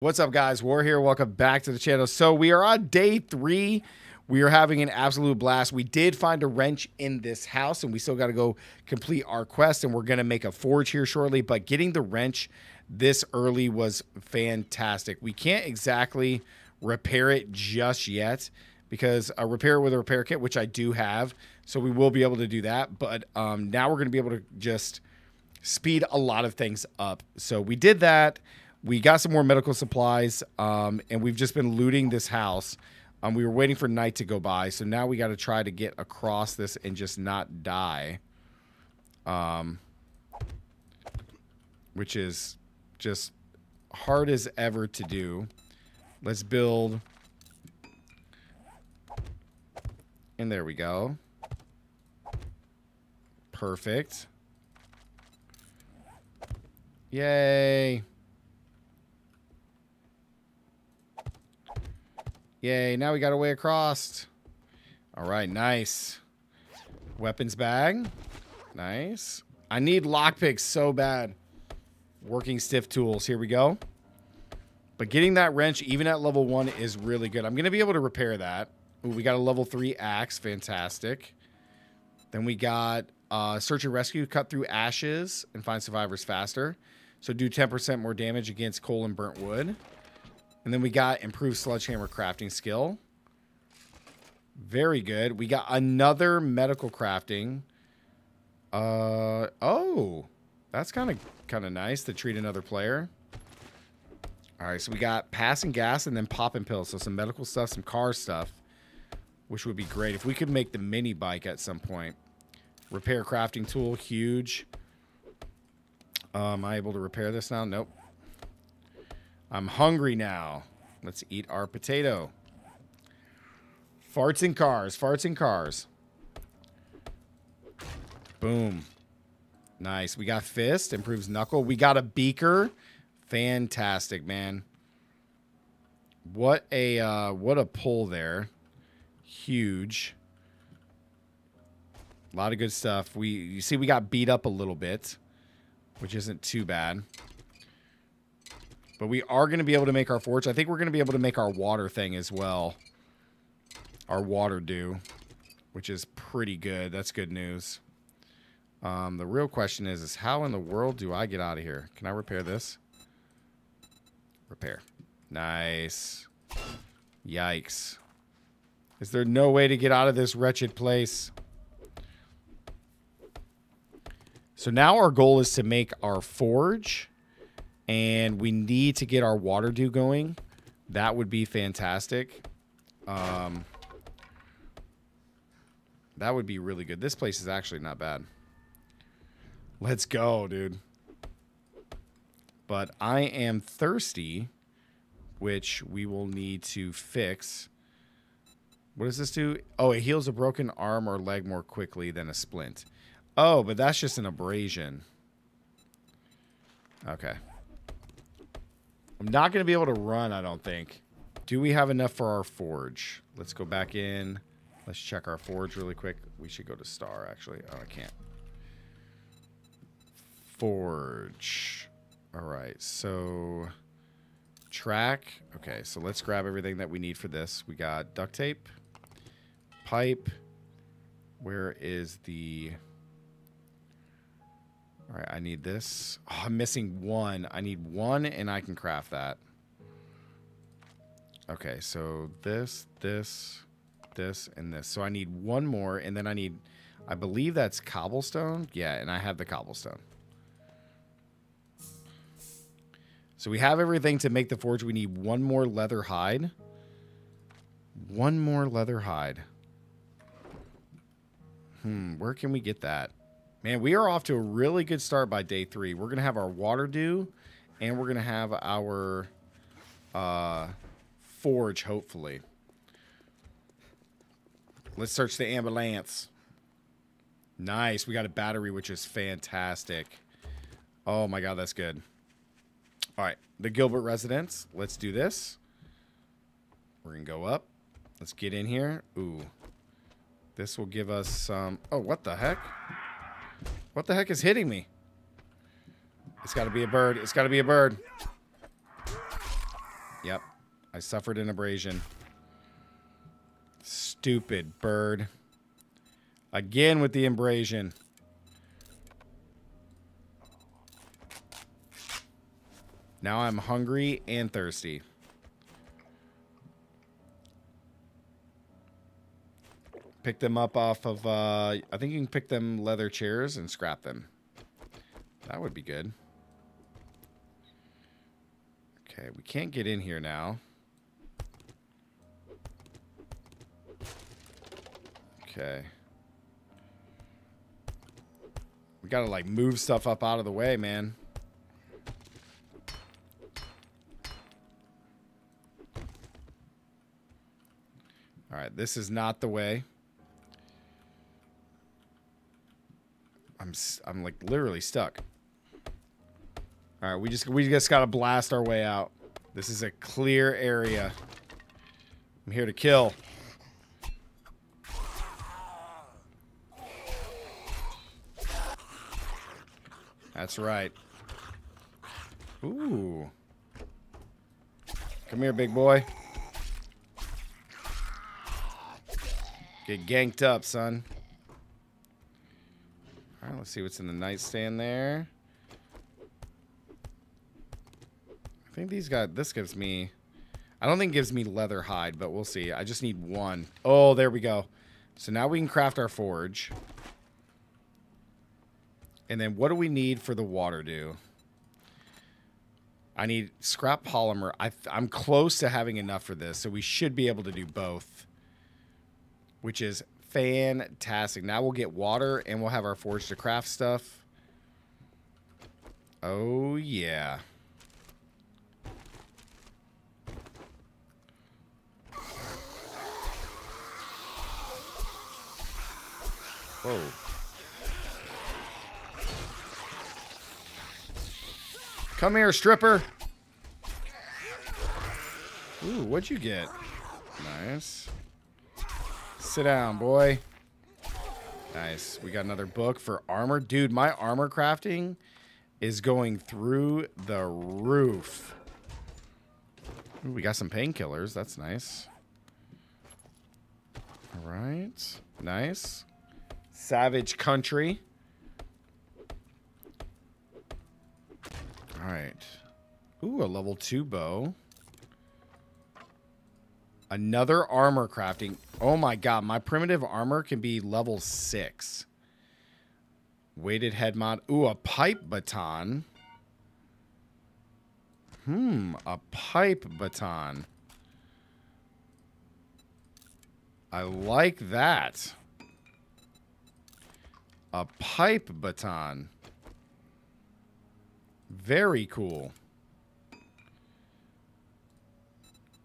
What's up, guys? War here. Welcome back to the channel. So we are on day three. We are having an absolute blast. We did find a wrench in this house, and we still got to go complete our quest, and we're going to make a forge here shortly. But getting the wrench this early was fantastic. We can't exactly repair it just yet because a repair with a repair kit, which I do have, so we will be able to do that. But um, now we're going to be able to just speed a lot of things up. So we did that we got some more medical supplies, um, and we've just been looting this house. Um, we were waiting for night to go by, so now we got to try to get across this and just not die. Um, which is just hard as ever to do. Let's build. And there we go. Perfect. Yay. Yay, now we got our way across. All right, nice. Weapons bag. Nice. I need lockpicks so bad. Working stiff tools. Here we go. But getting that wrench, even at level one, is really good. I'm going to be able to repair that. Ooh, we got a level three axe. Fantastic. Then we got uh, search and rescue. Cut through ashes and find survivors faster. So do 10% more damage against coal and burnt wood. And then we got improved sledgehammer crafting skill. Very good. We got another medical crafting. Uh oh. That's kind of kind of nice to treat another player. All right, so we got passing gas and then popping pills. So some medical stuff, some car stuff, which would be great if we could make the mini bike at some point. Repair crafting tool, huge. Um, am I able to repair this now? Nope. I'm hungry now. Let's eat our potato. Farts in cars. Farts in cars. Boom. Nice. We got fist. Improves knuckle. We got a beaker. Fantastic, man. What a uh, what a pull there. Huge. A lot of good stuff. We you see we got beat up a little bit, which isn't too bad. But we are going to be able to make our forge. I think we're going to be able to make our water thing as well. Our water dew, which is pretty good. That's good news. Um, the real question is, is how in the world do I get out of here? Can I repair this? Repair. Nice. Yikes. Is there no way to get out of this wretched place? So now our goal is to make our forge and we need to get our water dew going. That would be fantastic. Um, that would be really good. This place is actually not bad. Let's go, dude. But I am thirsty, which we will need to fix. What does this do? Oh, it heals a broken arm or leg more quickly than a splint. Oh, but that's just an abrasion. Okay. I'm not going to be able to run, I don't think. Do we have enough for our forge? Let's go back in. Let's check our forge really quick. We should go to star, actually. Oh, I can't. Forge. All right, so track. Okay, so let's grab everything that we need for this. We got duct tape, pipe. Where is the... All right, I need this. Oh, I'm missing one. I need one, and I can craft that. Okay, so this, this, this, and this. So I need one more, and then I need, I believe that's cobblestone. Yeah, and I have the cobblestone. So we have everything to make the forge. We need one more leather hide. One more leather hide. Hmm, where can we get that? Man, we are off to a really good start by day three. We're going to have our water dew, and we're going to have our uh, forge, hopefully. Let's search the ambulance. Nice. We got a battery, which is fantastic. Oh, my God, that's good. All right, the Gilbert residence. Let's do this. We're going to go up. Let's get in here. Ooh. This will give us some... Oh, what the heck? What the heck is hitting me? It's got to be a bird. It's got to be a bird. Yep. I suffered an abrasion. Stupid bird. Again with the abrasion. Now I'm hungry and thirsty. Pick them up off of, uh, I think you can pick them leather chairs and scrap them. That would be good. Okay, we can't get in here now. Okay. We gotta, like, move stuff up out of the way, man. Alright, this is not the way. I'm, I'm like, literally stuck. All right, we just we just gotta blast our way out. This is a clear area. I'm here to kill. That's right. Ooh. Come here, big boy. Get ganked up, son. All right, let's see what's in the nightstand there. I think these got this gives me I don't think gives me leather hide, but we'll see. I just need one. Oh, there we go. So now we can craft our forge. And then what do we need for the water dew? I need scrap polymer. I I'm close to having enough for this, so we should be able to do both. Which is fantastic. Now we'll get water and we'll have our forge to craft stuff. Oh, yeah. Whoa. Come here, stripper. Ooh, what'd you get? Nice. Sit down, boy. Nice. We got another book for armor. Dude, my armor crafting is going through the roof. Ooh, we got some painkillers. That's nice. All right. Nice. Savage Country. All right. Ooh, a level 2 bow. Another armor crafting. Oh my god, my primitive armor can be level 6. Weighted head mod. Ooh, a pipe baton. Hmm, a pipe baton. I like that. A pipe baton. Very cool.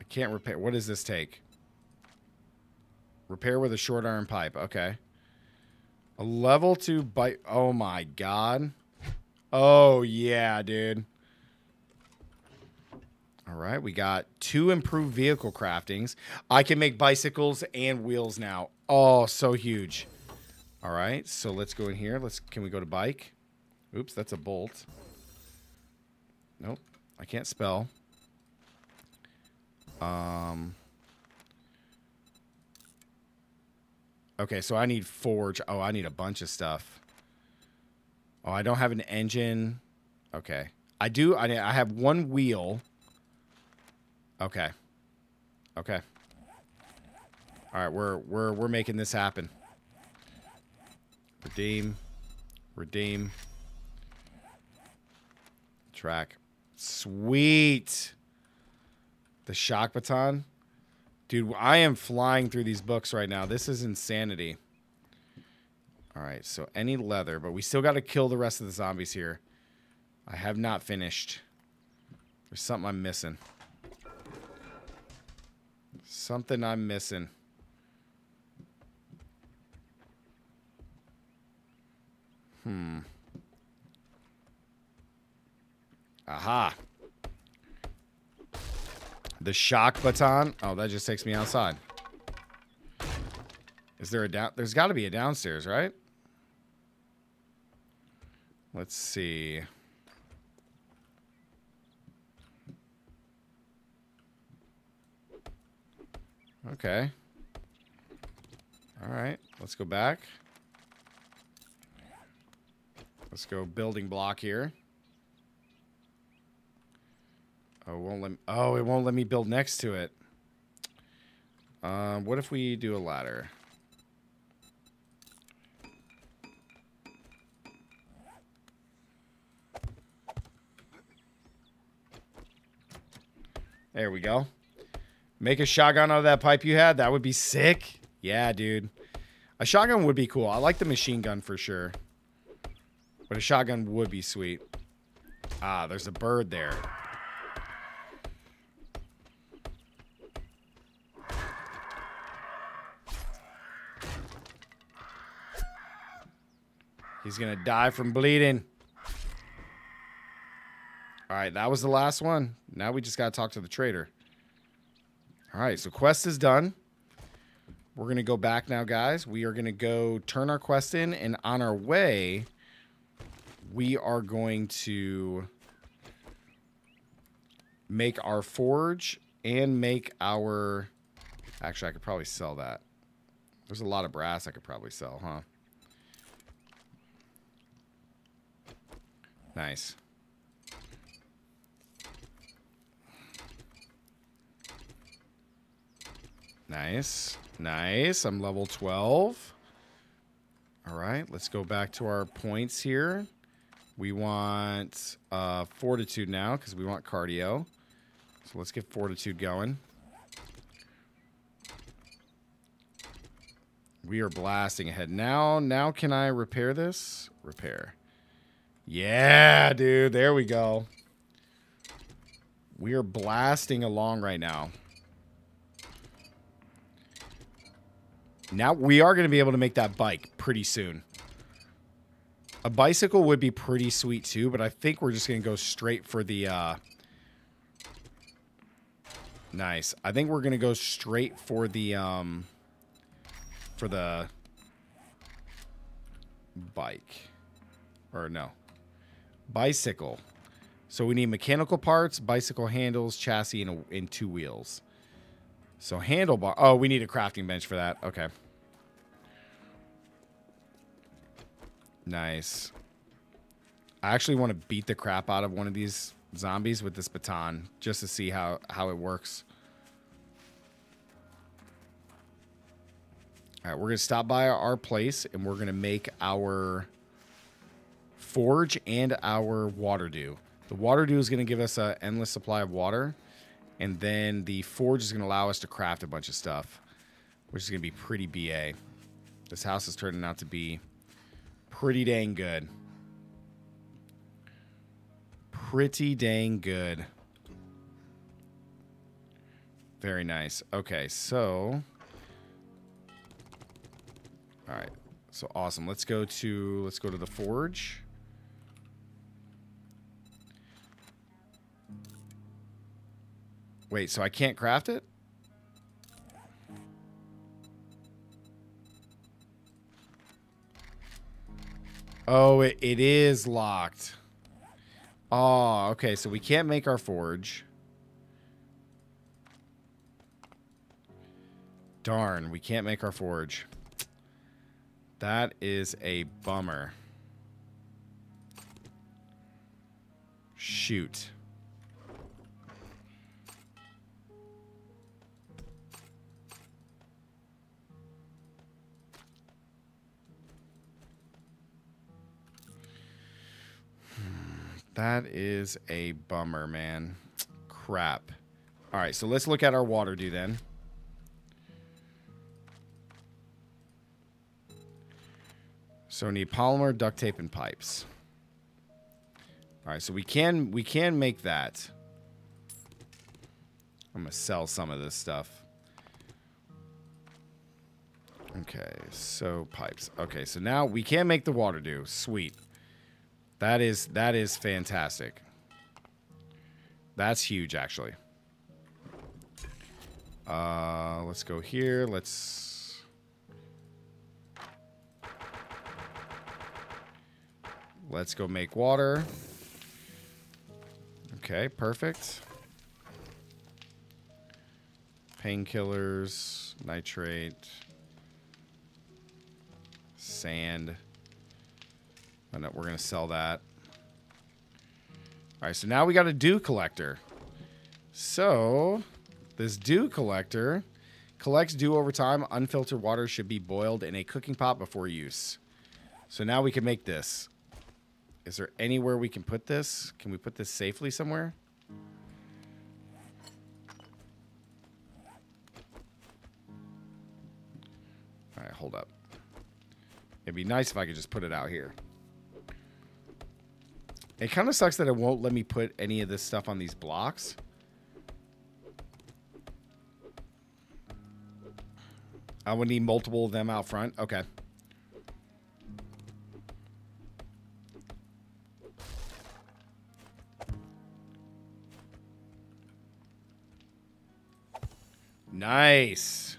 I can't repair. What does this take? Repair with a short iron pipe. Okay. A level 2 bite. Oh my god. Oh yeah, dude. All right, we got two improved vehicle craftings. I can make bicycles and wheels now. Oh, so huge. All right, so let's go in here. Let's. Can we go to bike? Oops, that's a bolt. Nope, I can't spell. Um. Okay, so I need forge. Oh, I need a bunch of stuff. Oh, I don't have an engine. Okay. I do. I, I have one wheel. Okay. Okay. All right, we're we're we're making this happen. Redeem. Redeem. Track. Sweet. The shock baton. Dude, I am flying through these books right now. This is insanity. All right, so any leather, but we still got to kill the rest of the zombies here. I have not finished. There's something I'm missing. Something I'm missing. Hmm. Aha. The shock baton. Oh, that just takes me outside. Is there a down? There's got to be a downstairs, right? Let's see. Okay. All right. Let's go back. Let's go building block here. Oh, it won't let me, oh, it won't let me build next to it. Um, what if we do a ladder? There we go. Make a shotgun out of that pipe you had. That would be sick. Yeah, dude. A shotgun would be cool. I like the machine gun for sure. But a shotgun would be sweet. Ah, there's a bird there. He's to die from bleeding. All right, that was the last one. Now we just got to talk to the trader. All right, so quest is done. We're to go back now, guys. We are to go turn our quest in, and on our way, we are going to make our forge and make our... Actually, I could probably sell that. There's a lot of brass I could probably sell, huh? Nice. Nice. Nice. I'm level 12. All right, let's go back to our points here. We want uh, fortitude now because we want cardio. So let's get fortitude going. We are blasting ahead. Now, now can I repair this? Repair. Yeah, dude. There we go. We are blasting along right now. Now we are going to be able to make that bike pretty soon. A bicycle would be pretty sweet too, but I think we're just going to go straight for the... Uh... Nice. I think we're going to go straight for the... Um... For the... Bike. Or no. Bicycle. So we need mechanical parts, bicycle handles, chassis, and, a, and two wheels. So handlebar. Oh, we need a crafting bench for that. Okay. Nice. I actually want to beat the crap out of one of these zombies with this baton just to see how, how it works. All right, we're going to stop by our place and we're going to make our forge and our water dew. The water dew is going to give us an endless supply of water. And then the forge is going to allow us to craft a bunch of stuff, which is going to be pretty BA. This house is turning out to be pretty dang good. Pretty dang good. Very nice. Okay, so... All right. So awesome. Let's go to let's go to the forge. Wait, so I can't craft it? Oh, it, it is locked. Oh, okay. So we can't make our forge. Darn, we can't make our forge. That is a bummer. Shoot. That is a bummer, man. Crap. All right, so let's look at our water dew then. So we need polymer, duct tape, and pipes. All right, so we can we can make that. I'm gonna sell some of this stuff. Okay, so pipes. Okay, so now we can make the water dew. Sweet. That is that is fantastic. That's huge, actually. Uh, let's go here. Let's. Let's go make water. Okay, perfect. Painkillers, nitrate, sand. No, we're gonna sell that. All right, so now we got a dew collector. So this dew collector collects dew over time. Unfiltered water should be boiled in a cooking pot before use. So now we can make this. Is there anywhere we can put this? Can we put this safely somewhere? All right, hold up. It'd be nice if I could just put it out here. It kind of sucks that it won't let me put any of this stuff on these blocks. I would need multiple of them out front. Okay. Nice.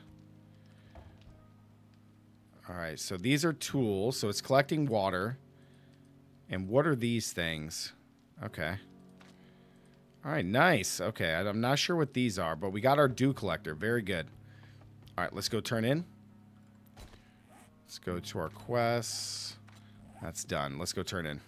All right, so these are tools. So it's collecting water. And what are these things? Okay. All right, nice. Okay, I'm not sure what these are, but we got our dew collector. Very good. All right, let's go turn in. Let's go to our quests. That's done. Let's go turn in.